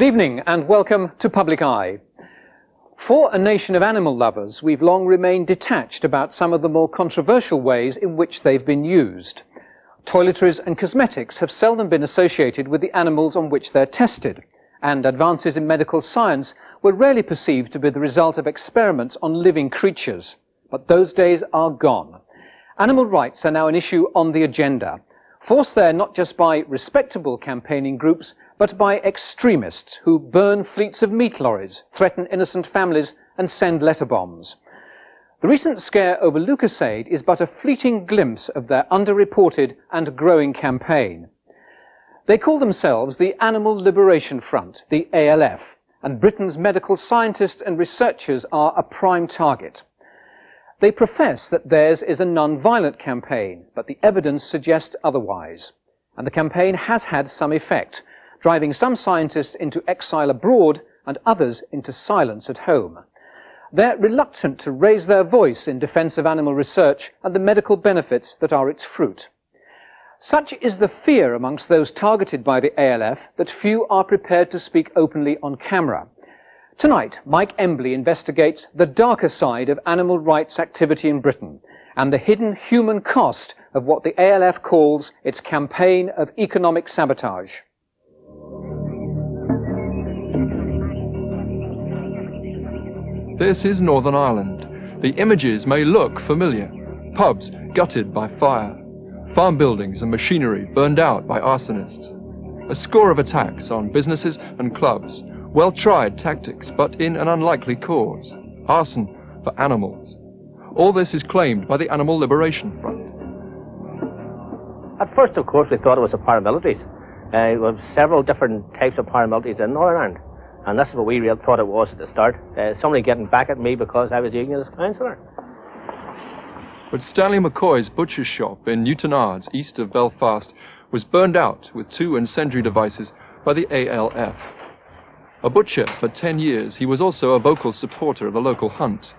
Good evening and welcome to Public Eye. For a nation of animal lovers, we've long remained detached about some of the more controversial ways in which they've been used. Toiletries and cosmetics have seldom been associated with the animals on which they're tested, and advances in medical science were rarely perceived to be the result of experiments on living creatures. But those days are gone. Animal rights are now an issue on the agenda, forced there not just by respectable campaigning groups, but by extremists who burn fleets of meat lorries, threaten innocent families, and send letter bombs. The recent scare over Lucozade is but a fleeting glimpse of their underreported and growing campaign. They call themselves the Animal Liberation Front, the ALF, and Britain's medical scientists and researchers are a prime target. They profess that theirs is a non-violent campaign, but the evidence suggests otherwise. And the campaign has had some effect, driving some scientists into exile abroad and others into silence at home. They're reluctant to raise their voice in defense of animal research and the medical benefits that are its fruit. Such is the fear amongst those targeted by the ALF that few are prepared to speak openly on camera. Tonight, Mike Embley investigates the darker side of animal rights activity in Britain and the hidden human cost of what the ALF calls its campaign of economic sabotage. This is Northern Ireland. The images may look familiar. Pubs gutted by fire. Farm buildings and machinery burned out by arsonists. A score of attacks on businesses and clubs. Well tried tactics, but in an unlikely cause. Arson for animals. All this is claimed by the Animal Liberation Front. At first, of course, we thought it was the paramilitaries. Uh, there were several different types of paramilitaries in Northern Ireland. And this is what we really thought it was at the start. Uh, somebody getting back at me because I was Unionist councillor. But Stanley McCoy's butcher's shop in Newtownards, east of Belfast, was burned out with two incendiary devices by the ALF. A butcher for 10 years, he was also a vocal supporter of the local hunt.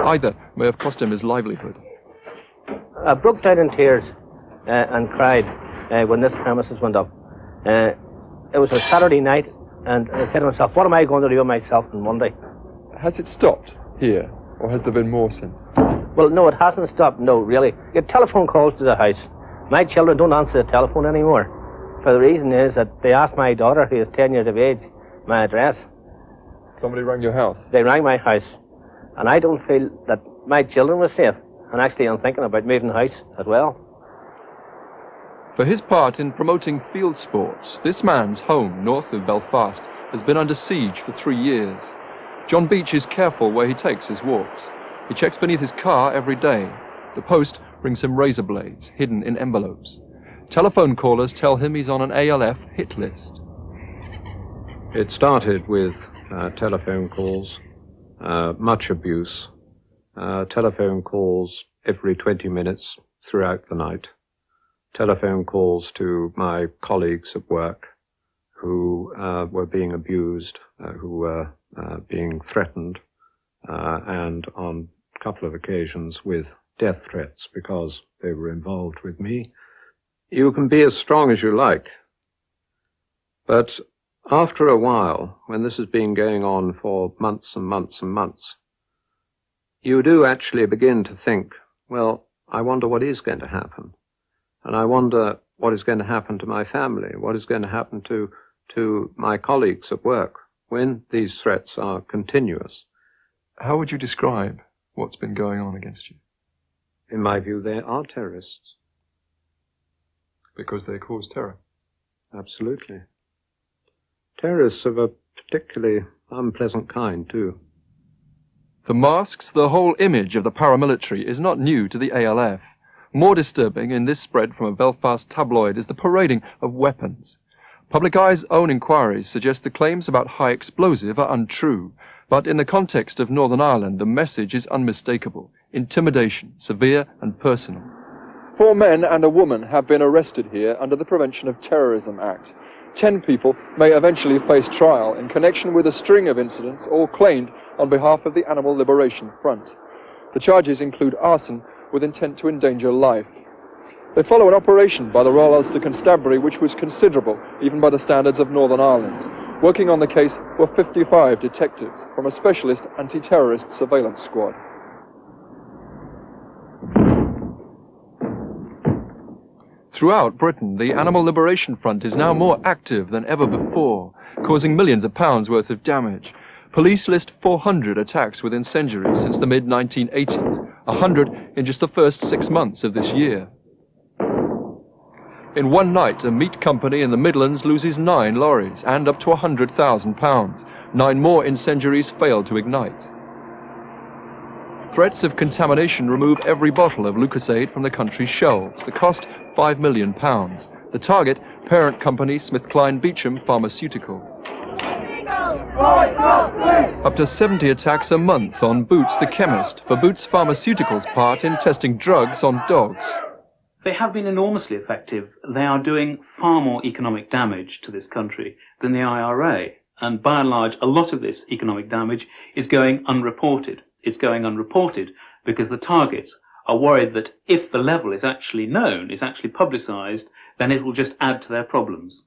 Either may have cost him his livelihood. I broke down in tears uh, and cried uh, when this premises went up. Uh, it was a Saturday night, and I said to myself, what am I going to do with myself on Monday? Has it stopped here, or has there been more since? Well, no, it hasn't stopped, no, really. Get telephone calls to the house. My children don't answer the telephone anymore. For the reason is that they asked my daughter, who is 10 years of age, my address. Somebody rang your house? They rang my house. And I don't feel that my children were safe. And actually, I'm thinking about moving house as well. For his part in promoting field sports, this man's home north of Belfast has been under siege for three years. John Beach is careful where he takes his walks. He checks beneath his car every day. The post brings him razor blades hidden in envelopes. Telephone callers tell him he's on an ALF hit list. It started with uh, telephone calls, uh, much abuse, uh, telephone calls every 20 minutes throughout the night, telephone calls to my colleagues at work who uh, were being abused, uh, who were uh, being threatened, and on a couple of occasions with death threats because they were involved with me. You can be as strong as you like, but after a while, when this has been going on for months and months and months, you do actually begin to think, well, I wonder what is going to happen. And I wonder what is going to happen to my family, what is going to happen to, to my colleagues at work when these threats are continuous. How would you describe what's been going on against you? In my view, they are terrorists. Because they cause terror? Absolutely. Terrorists of a particularly unpleasant kind, too. The masks, the whole image of the paramilitary is not new to the ALF. More disturbing in this spread from a Belfast tabloid is the parading of weapons. Public Eye's own inquiries suggest the claims about high explosive are untrue, but in the context of Northern Ireland, the message is unmistakable. Intimidation, severe and personal. Four men and a woman have been arrested here under the Prevention of Terrorism Act. Ten people may eventually face trial in connection with a string of incidents all claimed on behalf of the Animal Liberation Front. The charges include arson with intent to endanger life. They follow an operation by the Royal Ulster Constabulary which was considerable, even by the standards of Northern Ireland. Working on the case were 55 detectives from a specialist anti-terrorist surveillance squad. Throughout Britain, the Animal Liberation Front is now more active than ever before, causing millions of pounds worth of damage. Police list 400 attacks with incendiaries since the mid-1980s, 100 in just the first six months of this year. In one night, a meat company in the Midlands loses nine lorries and up to £100,000. Nine more incendiaries failed to ignite. Threats of contamination remove every bottle of Lucozade from the country's shelves. The cost, £5 million. The target, parent company SmithKline Beecham Pharmaceuticals. Up to 70 attacks a month on Boots the chemist for Boots Pharmaceuticals' part in testing drugs on dogs. They have been enormously effective. They are doing far more economic damage to this country than the IRA. And by and large, a lot of this economic damage is going unreported. It's going unreported because the targets are worried that if the level is actually known, is actually publicized, then it will just add to their problems.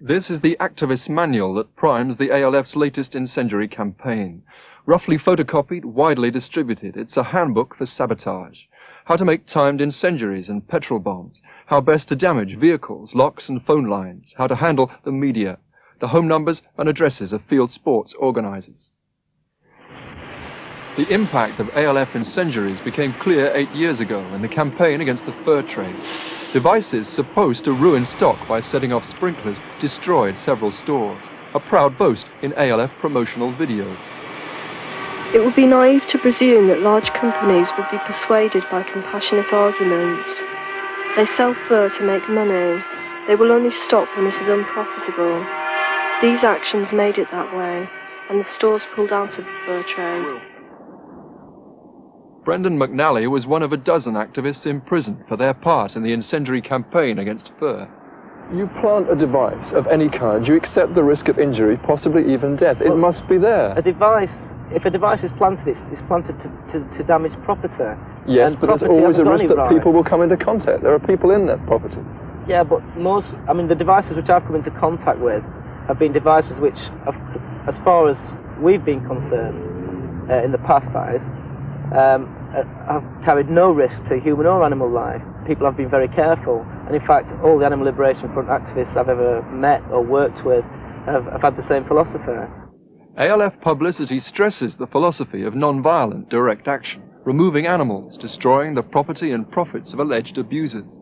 This is the activist's manual that primes the ALF's latest incendiary campaign. Roughly photocopied, widely distributed, it's a handbook for sabotage how to make timed incendiaries and petrol bombs, how best to damage vehicles, locks and phone lines, how to handle the media, the home numbers and addresses of field sports organizers. The impact of ALF incendiaries became clear eight years ago in the campaign against the fur trade. Devices supposed to ruin stock by setting off sprinklers destroyed several stores, a proud boast in ALF promotional videos. It would be naive to presume that large companies would be persuaded by compassionate arguments. They sell fur to make money. They will only stop when it is unprofitable. These actions made it that way, and the stores pulled out of the fur trade. Brendan McNally was one of a dozen activists in prison for their part in the incendiary campaign against fur. You plant a device of any kind, you accept the risk of injury, possibly even death. It must be there. A device, if a device is planted, it's, it's planted to, to, to, damage property. Yes, and but there's always a risk any that people will come into contact. There are people in that property. Yeah, but most, I mean, the devices which I've come into contact with have been devices which, have, as far as we've been concerned, uh, in the past, that is, um, Uh, have carried no risk to human or animal life. People have been very careful, and in fact, all the Animal Liberation Front activists I've ever met or worked with have, have had the same philosophy. ALF publicity stresses the philosophy of non-violent direct action, removing animals, destroying the property and profits of alleged abusers.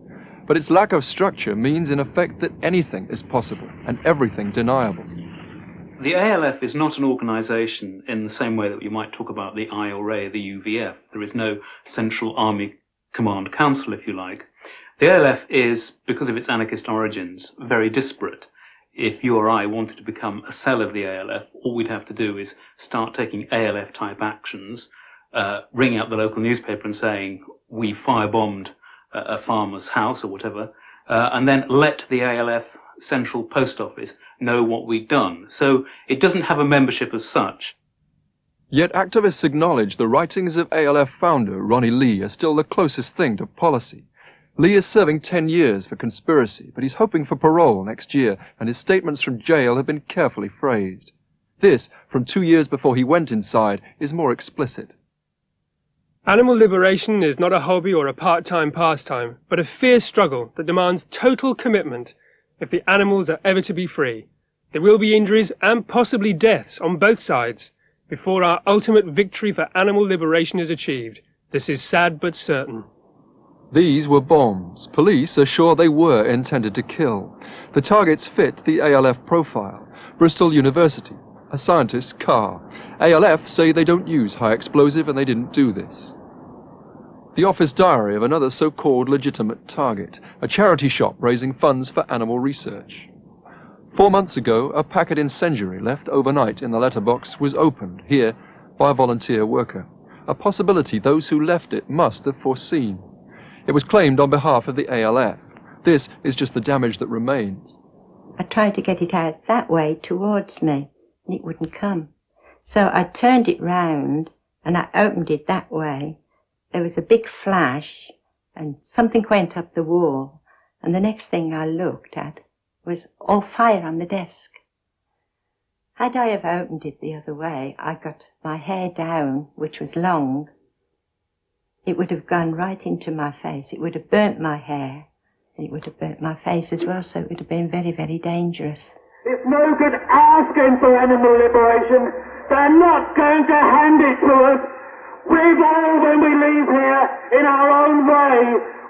But its lack of structure means in effect that anything is possible and everything deniable. The ALF is not an organisation in the same way that you might talk about the IRA, the UVF. There is no central army command council, if you like. The ALF is, because of its anarchist origins, very disparate. If you or I wanted to become a cell of the ALF, all we'd have to do is start taking ALF type actions, uh, ring up the local newspaper and saying, we firebombed a farmer's house or whatever, uh, and then let the ALF central post office know what we'd done. So it doesn't have a membership as such. Yet activists acknowledge the writings of ALF founder Ronnie Lee are still the closest thing to policy. Lee is serving 10 years for conspiracy, but he's hoping for parole next year, and his statements from jail have been carefully phrased. This, from two years before he went inside, is more explicit. Animal liberation is not a hobby or a part-time pastime, but a fierce struggle that demands total commitment if the animals are ever to be free. There will be injuries and possibly deaths on both sides before our ultimate victory for animal liberation is achieved. This is sad but certain. These were bombs. Police are sure they were intended to kill. The targets fit the ALF profile. Bristol University, a scientist's car. ALF say they don't use high explosive and they didn't do this. The office diary of another so-called legitimate target, a charity shop raising funds for animal research. Four months ago, a packet incendiary left overnight in the letterbox was opened here by a volunteer worker, a possibility those who left it must have foreseen. It was claimed on behalf of the ALF. This is just the damage that remains. I tried to get it out that way towards me, and it wouldn't come. So I turned it round and I opened it that way. There was a big flash and something went up the wall, and the next thing I looked at was all fire on the desk. Had I have opened it the other way, I got my hair down, which was long. It would have gone right into my face. It would have burnt my hair. And it would have burnt my face as well, so it would have been very, very dangerous. It's no good asking for animal liberation. They're not going to hand it to us. We've all, when we leave here, in our own way,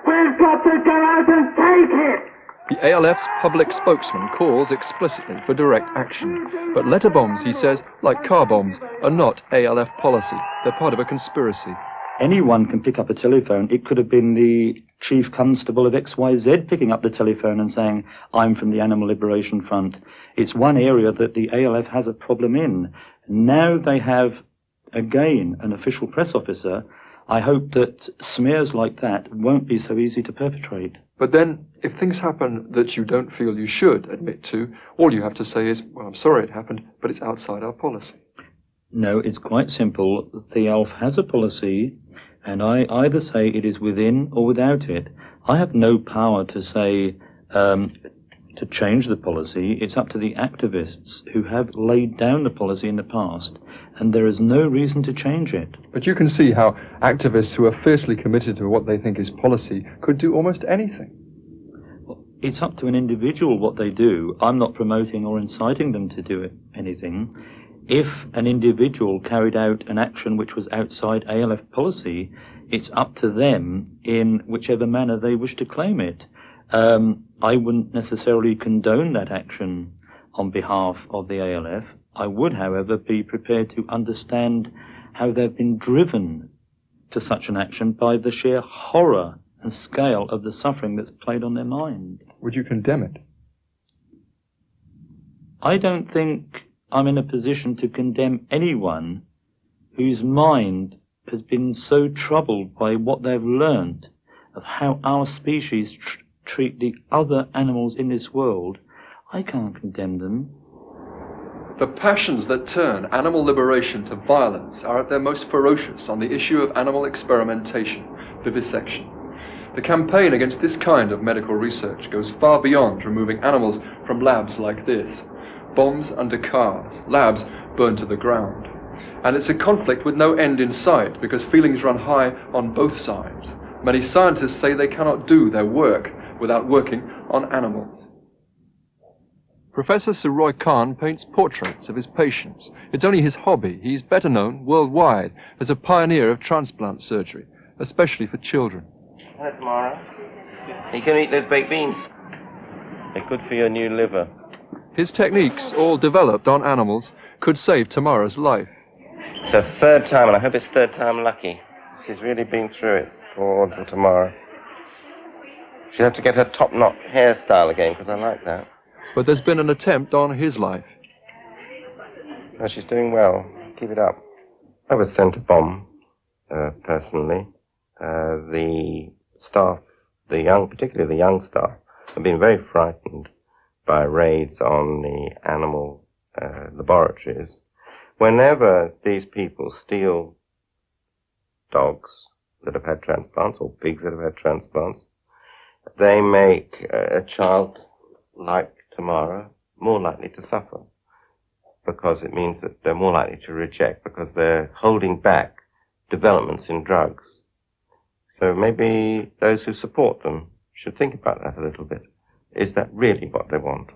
we've got to go out and take it. The ALF's public spokesman calls explicitly for direct action. But letter bombs, he says, like car bombs, are not ALF policy. They're part of a conspiracy. Anyone can pick up a telephone. It could have been the chief constable of XYZ picking up the telephone and saying, I'm from the Animal Liberation Front. It's one area that the ALF has a problem in. Now they have, again, an official press officer. I hope that smears like that won't be so easy to perpetrate. But then, if things happen that you don't feel you should admit to, all you have to say is, well, I'm sorry it happened, but it's outside our policy. No, it's quite simple. The ALF has a policy, and I either say it is within or without it. I have no power to say, um, to change the policy. It's up to the activists who have laid down the policy in the past, and there is no reason to change it. But you can see how activists who are fiercely committed to what they think is policy could do almost anything. It's up to an individual what they do. I'm not promoting or inciting them to do anything. If an individual carried out an action which was outside ALF policy, it's up to them in whichever manner they wish to claim it. Um, I wouldn't necessarily condone that action on behalf of the ALF. I would, however, be prepared to understand how they've been driven to such an action by the sheer horror and scale of the suffering that's played on their mind. Would you condemn it? I don't think I'm in a position to condemn anyone whose mind has been so troubled by what they've learned of how our species tr- treat the other animals in this world. I can't condemn them. The passions that turn animal liberation to violence are at their most ferocious on the issue of animal experimentation, vivisection. The campaign against this kind of medical research goes far beyond removing animals from labs like this. Bombs under cars, labs burned to the ground. And it's a conflict with no end in sight because feelings run high on both sides. Many scientists say they cannot do their work without working on animals. Professor Sir Roy Calne paints portraits of his patients. It's only his hobby. He's better known worldwide as a pioneer of transplant surgery, especially for children. Hello, Tamara. You can eat those baked beans. They're good for your new liver. His techniques, all developed on animals, could save Tamara's life. It's her third time, and I hope it's third time lucky. She's really been through it, poor little Tamara. She'll have to get her top knot hairstyle again, because I like that. But there's been an attempt on his life. No, she's doing well. Keep it up. I was sent a bomb, uh, personally. Uh, the staff, the young, particularly the young staff, have been very frightened by raids on the animal uh, laboratories. Whenever these people steal dogs that have had transplants or pigs that have had transplants, they make uh, a child like Tamara more likely to suffer because it means that they're more likely to reject because they're holding back developments in drugs. So maybe those who support them should think about that a little bit. Is that really what they want?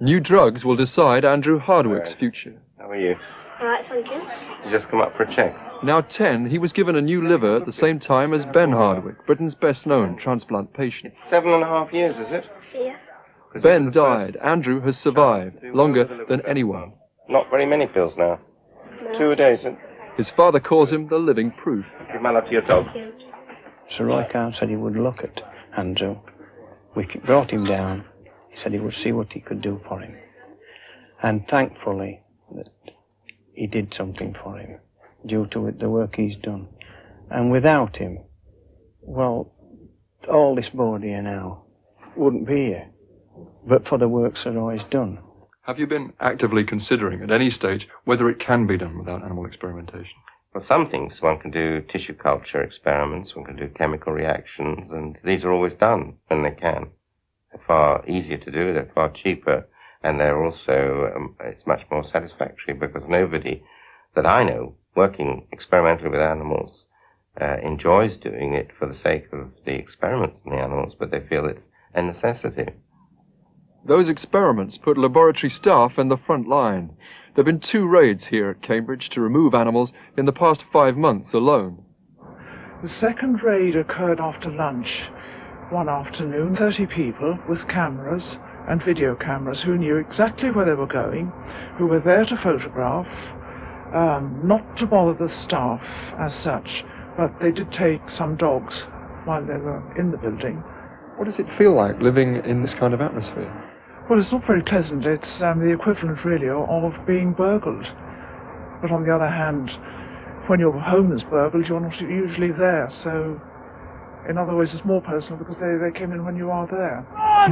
New drugs will decide Andrew Hardwick's Right. future. How are you? All right, thank you. You just come up for a check. Now 10, he was given a new liver at the same time as Ben Hardwick, Britain's best known transplant patient. Seven and a half years, is it? Yeah. Ben died. Andrew has survived, longer than anyone. Not very many pills now. Two a day, is it? His father calls him the living proof. Give my love to your dog. Sir Roy Calne said he would look at Andrew. We brought him down. He said he would see what he could do for him. And thankfully that he did something for him due to the work he's done. And without him, well, all this board here now wouldn't be here. But for the work Sir Roy's done. Have you been actively considering at any stage whether it can be done without animal experimentation? Well, some things one can do tissue culture experiments, one can do chemical reactions, and these are always done when they can. They're far easier to do, they're far cheaper, and they're also um, it's much more satisfactory because nobody that I know working experimentally with animals uh, enjoys doing it for the sake of the experiments on the animals, but they feel it's a necessity. Those experiments put laboratory staff in the front line. There have been two raids here at Cambridge to remove animals in the past five months alone. The second raid occurred after lunch one afternoon. 30 people with cameras and video cameras who knew exactly where they were going, who were there to photograph, um, not to bother the staff as such, but they did take some dogs while they were in the building. What does it feel like living in this kind of atmosphere? Well, it's not very pleasant. It's um, the equivalent, really, of being burgled. But on the other hand, when your home is burgled, you're not usually there. So, in other ways, it's more personal because they, they came in when you are there. The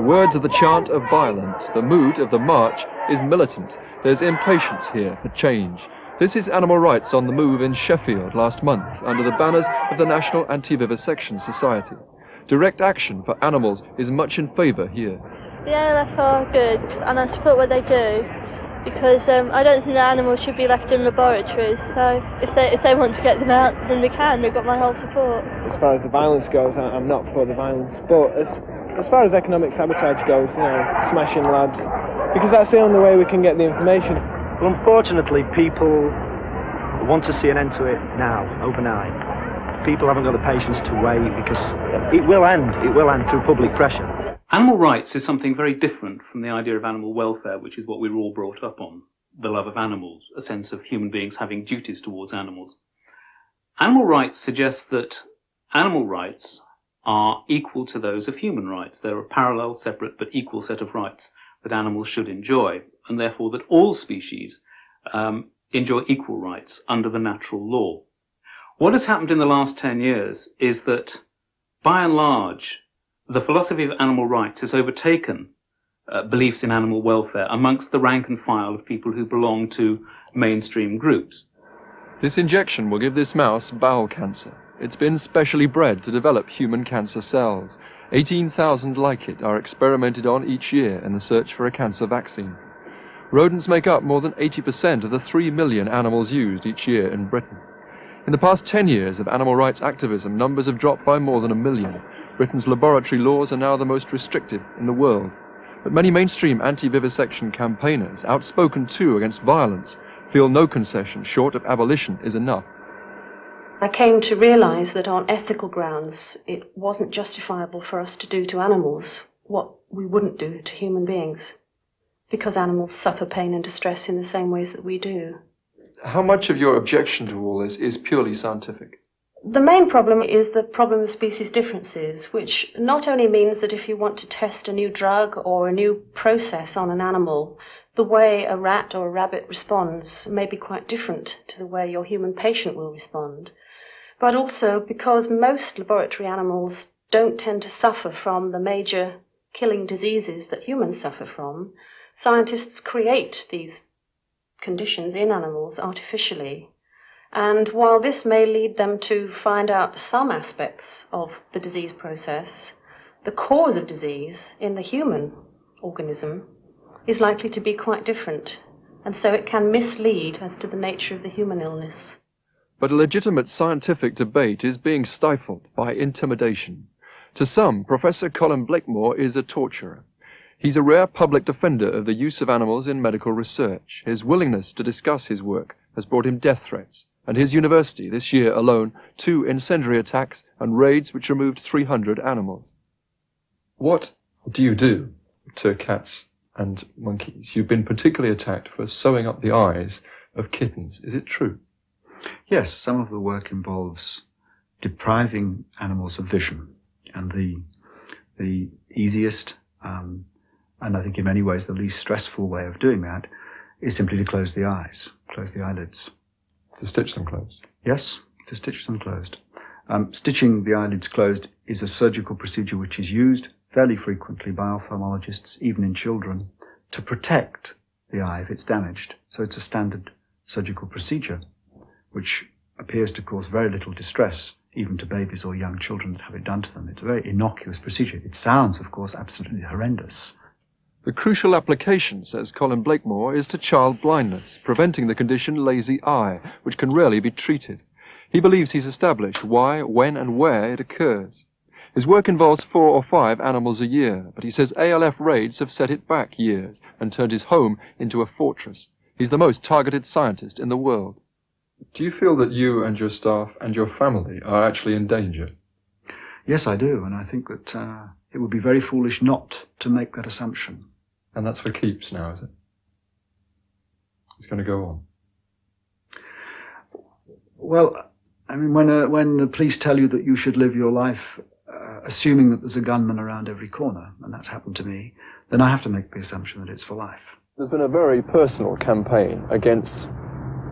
words of the chant of violence, the mood of the march is militant. There's impatience here for change. This is Animal Rights on the Move in Sheffield last month under the banners of the National Anti-Vivisection Society. Direct action for animals is much in favour here. The ALF are good and I support what they do because um, I don't think that animals should be left in laboratories. So if they if they want to get them out, then they can. They've got my whole support. As far as the violence goes, I'm not for the violence, but as as far as economic sabotage goes, you know, smashing labs, because that's the only way we can get the information. Well, unfortunately, people want to see an end to it now, overnight. People haven't got the patience to wait because it will end. It will end through public pressure. Animal rights is something very different from the idea of animal welfare, which is what we were all brought up on. The love of animals, a sense of human beings having duties towards animals. Animal rights suggests that animal rights are equal to those of human rights. They're a parallel, separate, but equal set of rights that animals should enjoy and therefore that all species um, enjoy equal rights under the natural law. What has happened in the last 10 years is that, by and large, the philosophy of animal rights has overtaken uh, beliefs in animal welfare amongst the rank and file of people who belong to mainstream groups. This injection will give this mouse bowel cancer. It's been specially bred to develop human cancer cells. 18,000 like it are experimented on each year in the search for a cancer vaccine. Rodents make up more than 80% of the 3 million animals used each year in Britain. In the past 10 years of animal rights activism, numbers have dropped by more than a million. Britain's laboratory laws are now the most restrictive in the world. But many mainstream anti-vivisection campaigners, outspoken too against violence, feel no concession short of abolition is enough. I came to realize that on ethical grounds, it wasn't justifiable for us to do to animals what we wouldn't do to human beings because animals suffer pain and distress in the same ways that we do. How much of your objection to all this is purely scientific? The main problem is the problem of species differences, which not only means that if you want to test a new drug or a new process on an animal, the way a rat or a rabbit responds may be quite different to the way your human patient will respond. But also because most laboratory animals don't tend to suffer from the major killing diseases that humans suffer from, Scientists create these conditions in animals artificially. And while this may lead them to find out some aspects of the disease process, the cause of disease in the human organism is likely to be quite different. And so it can mislead as to the nature of the human illness. But a legitimate scientific debate is being stifled by intimidation. To some, Professor Colin Blakemore is a torturer. He's a rare public defender of the use of animals in medical research. His willingness to discuss his work has brought him death threats, and his university, this year alone, two incendiary attacks and raids which removed 300 animals. What do you do to cats and monkeys? You've been particularly attacked for sewing up the eyes of kittens. Is it true? Yes, some of the work involves depriving animals of vision, and the the easiest um, and I think in many ways the least stressful way of doing that is simply to close the eyes, close the eyelids. To stitch them closed? Yes, to stitch them closed. Um, stitching the eyelids closed is a surgical procedure which is used fairly frequently by ophthalmologists, even in children, to protect the eye if it's damaged. So it's a standard surgical procedure, which appears to cause very little distress, even to babies or young children that have it done to them. It's a very innocuous procedure. It sounds, of course, absolutely horrendous. The crucial application, says Colin Blakemore, is to child blindness, preventing the condition lazy eye, which can rarely be treated. He believes he's established why, when, and where it occurs. His work involves four or five animals a year, but he says ALF raids have set it back years and turned his home into a fortress. He's the most targeted scientist in the world. Do you feel that you and your staff and your family are actually in danger? Yes, I do, and I think that uh, it would be very foolish not to make that assumption. And that's for keeps now, is it? It's going to go on. Well, I mean, when uh, when the police tell you that you should live your life uh, assuming that there's a gunman around every corner, and that's happened to me, then I have to make the assumption that it's for life. There's been a very personal campaign against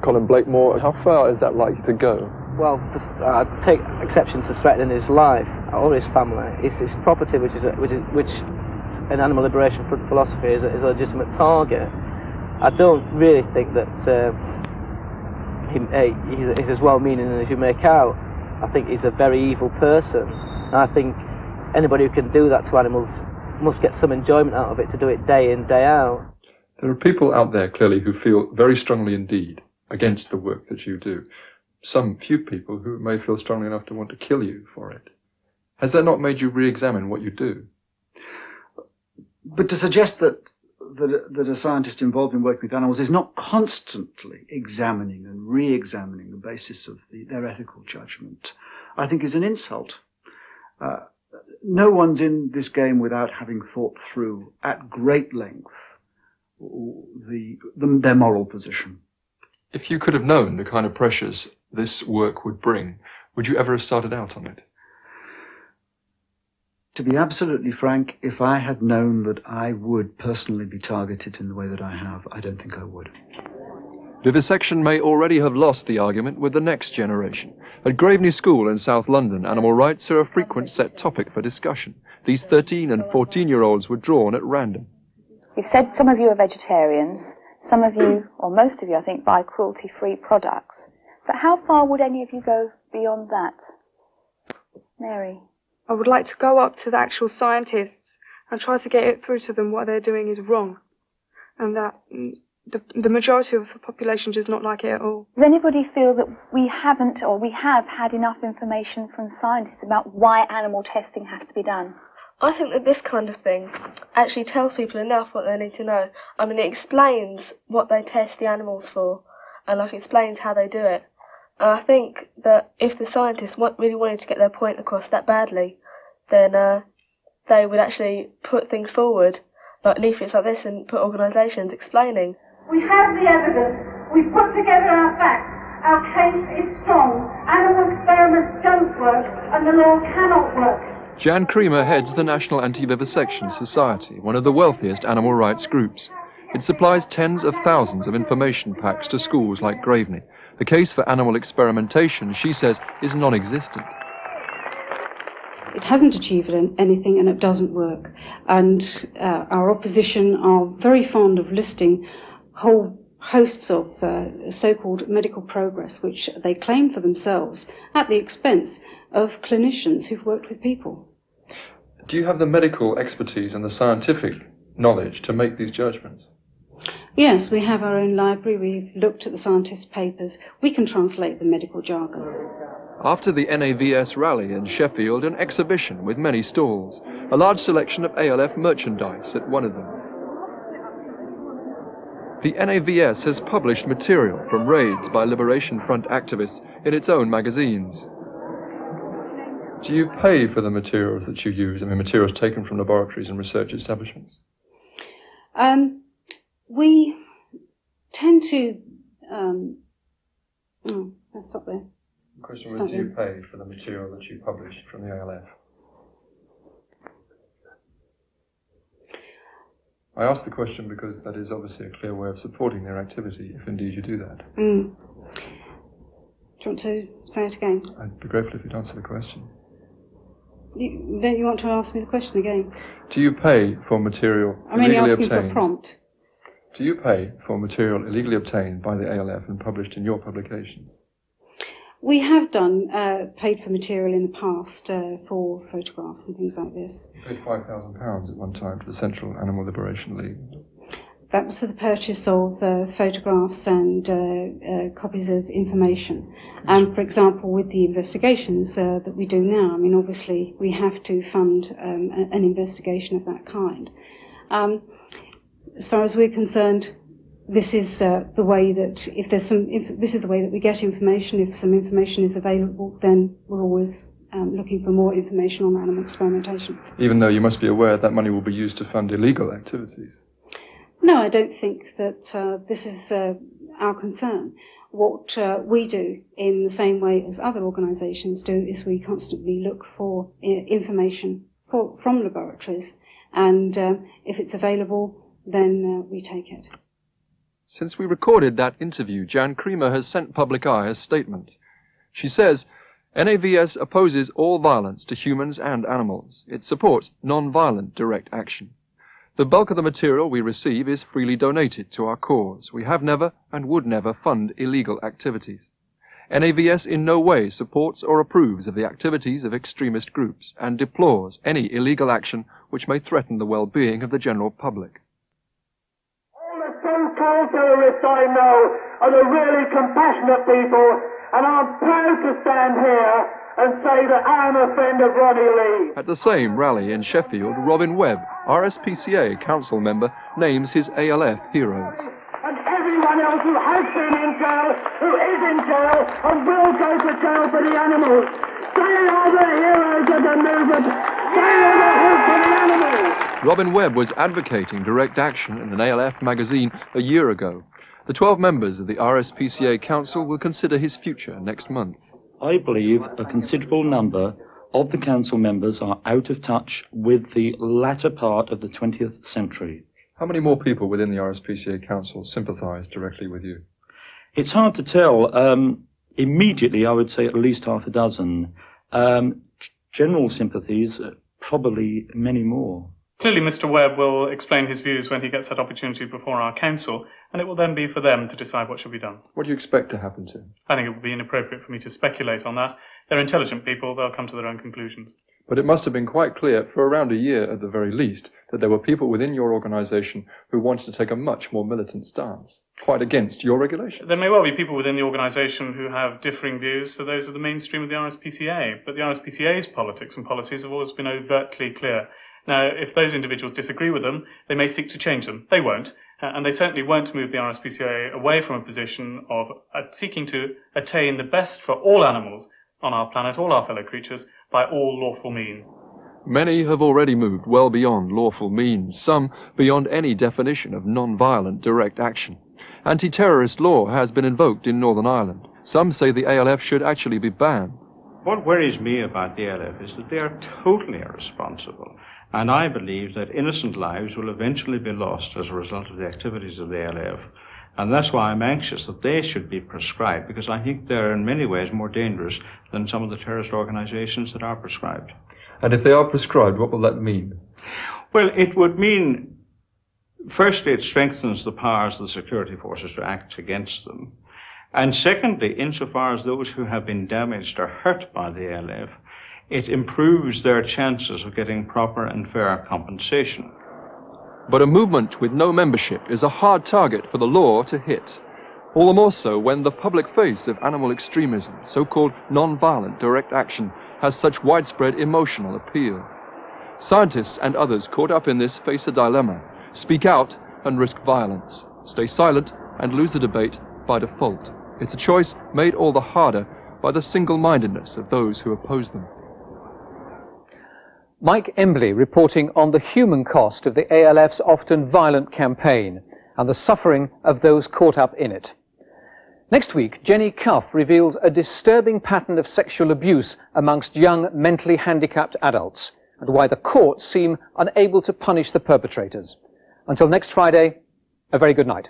Colin Blakemore. How far is that likely to go? Well, I uh, take exception to threatening his life or his family. It's his property, which is a, which, is, which an animal liberation philosophy is a, is a legitimate target. I don't really think that uh, he, he's as well-meaning as you make out. I think he's a very evil person, and I think anybody who can do that to animals must get some enjoyment out of it to do it day in, day out. There are people out there clearly who feel very strongly indeed against the work that you do. Some few people who may feel strongly enough to want to kill you for it. Has that not made you re-examine what you do? But to suggest that, that, that a scientist involved in working with animals is not constantly examining and re-examining the basis of the, their ethical judgment, I think is an insult. Uh, no one's in this game without having thought through at great length the, the, their moral position. If you could have known the kind of pressures this work would bring, would you ever have started out on it? To be absolutely frank, if I had known that I would personally be targeted in the way that I have, I don't think I would. Vivisection may already have lost the argument with the next generation. At Graveney School in South London, animal rights are a frequent set topic for discussion. These 13 and 14 year olds were drawn at random. You've said some of you are vegetarians, some of you, or most of you, I think, buy cruelty free products. But how far would any of you go beyond that? Mary? I would like to go up to the actual scientists and try to get it through to them what they're doing is wrong. And that mm, the, the majority of the population does not like it at all. Does anybody feel that we haven't or we have had enough information from scientists about why animal testing has to be done? I think that this kind of thing actually tells people enough what they need to know. I mean, it explains what they test the animals for, and like explains how they do it. And I think that if the scientists really wanted to get their point across that badly, then uh, they would actually put things forward, like leaflets like this, and put organisations explaining. We have the evidence. We've put together our facts. Our case is strong. Animal experiments don't work, and the law cannot work. Jan Creamer heads the National Anti-Vivisection Society, one of the wealthiest animal rights groups. It supplies tens of thousands of information packs to schools like Graveney. The case for animal experimentation, she says, is non-existent. It hasn't achieved anything and it doesn't work. And uh, our opposition are very fond of listing whole hosts of uh, so-called medical progress, which they claim for themselves at the expense of clinicians who've worked with people. Do you have the medical expertise and the scientific knowledge to make these judgments? Yes, we have our own library. We've looked at the scientists' papers. We can translate the medical jargon. After the NAVS rally in Sheffield, an exhibition with many stalls, a large selection of ALF merchandise at one of them. The NAVS has published material from raids by Liberation Front activists in its own magazines. Do you pay for the materials that you use? I mean, materials taken from laboratories and research establishments? Um, we tend to. Um, oh, let's stop there. The question do you pay for the material that you publish from the ALF? I ask the question because that is obviously a clear way of supporting their activity, if indeed you do that. Mm. Do you want to say it again? I'd be grateful if you'd answer the question. You, don't you want to ask me the question again? Do you pay for material I'm illegally only asking obtained? for a prompt. Do you pay for material illegally obtained by the ALF and published in your publications? We have done uh, paid for material in the past uh, for photographs and things like this. You paid £5,000 at one time to the Central Animal Liberation League. That was for the purchase of uh, photographs and uh, uh, copies of information. And for example, with the investigations uh, that we do now, I mean, obviously we have to fund um, an investigation of that kind. Um, as far as we're concerned, this is uh, the way that if there's some, if this is the way that we get information. If some information is available, then we're always um, looking for more information on animal experimentation. Even though you must be aware that money will be used to fund illegal activities. No, I don't think that uh, this is uh, our concern. What uh, we do, in the same way as other organisations do, is we constantly look for i- information for, from laboratories, and um, if it's available, then uh, we take it. Since we recorded that interview, Jan Creamer has sent Public Eye a statement. She says, NAVS opposes all violence to humans and animals. It supports non-violent direct action. The bulk of the material we receive is freely donated to our cause. We have never and would never fund illegal activities. NAVS in no way supports or approves of the activities of extremist groups and deplores any illegal action which may threaten the well-being of the general public. So-called terrorists I know are the really compassionate people, and I'm proud to stand here and say that I'm a friend of Ronnie Lee. At the same rally in Sheffield, Robin Webb, RSPCA council member, names his ALF heroes. And everyone else who has been in jail, who is in jail, and will go to jail for the animals. They are the heroes of the movement. They are the hope for the animals. Robin Webb was advocating direct action in an ALF magazine a year ago. The 12 members of the RSPCA council will consider his future next month. I believe a considerable number of the council members are out of touch with the latter part of the 20th century. How many more people within the RSPCA council sympathise directly with you? It's hard to tell. Um, immediately, I would say at least half a dozen. Um, general sympathies, uh, probably many more. Clearly, Mr. Webb will explain his views when he gets that opportunity before our council, and it will then be for them to decide what should be done. What do you expect to happen to him? I think it would be inappropriate for me to speculate on that. They're intelligent people, they'll come to their own conclusions. But it must have been quite clear, for around a year at the very least, that there were people within your organisation who wanted to take a much more militant stance, quite against your regulation. There may well be people within the organisation who have differing views to those of the mainstream of the RSPCA, but the RSPCA's politics and policies have always been overtly clear. Now, if those individuals disagree with them, they may seek to change them. They won't, uh, and they certainly won't move the RSPCA away from a position of uh, seeking to attain the best for all animals on our planet, all our fellow creatures, by all lawful means. Many have already moved well beyond lawful means, some beyond any definition of non-violent direct action. Anti-terrorist law has been invoked in Northern Ireland. Some say the ALF should actually be banned. What worries me about the ALF is that they are totally irresponsible. And I believe that innocent lives will eventually be lost as a result of the activities of the ALF. And that's why I'm anxious that they should be prescribed, because I think they're in many ways more dangerous than some of the terrorist organizations that are prescribed. And if they are prescribed, what will that mean? Well, it would mean, firstly, it strengthens the powers of the security forces to act against them. And secondly, insofar as those who have been damaged or hurt by the ALF, it improves their chances of getting proper and fair compensation. But a movement with no membership is a hard target for the law to hit. All the more so when the public face of animal extremism, so-called non-violent direct action, has such widespread emotional appeal. Scientists and others caught up in this face a dilemma. Speak out and risk violence. Stay silent and lose the debate by default. It's a choice made all the harder by the single-mindedness of those who oppose them. Mike Embley reporting on the human cost of the ALF's often violent campaign and the suffering of those caught up in it. Next week, Jenny Cuff reveals a disturbing pattern of sexual abuse amongst young mentally handicapped adults and why the courts seem unable to punish the perpetrators. Until next Friday, a very good night.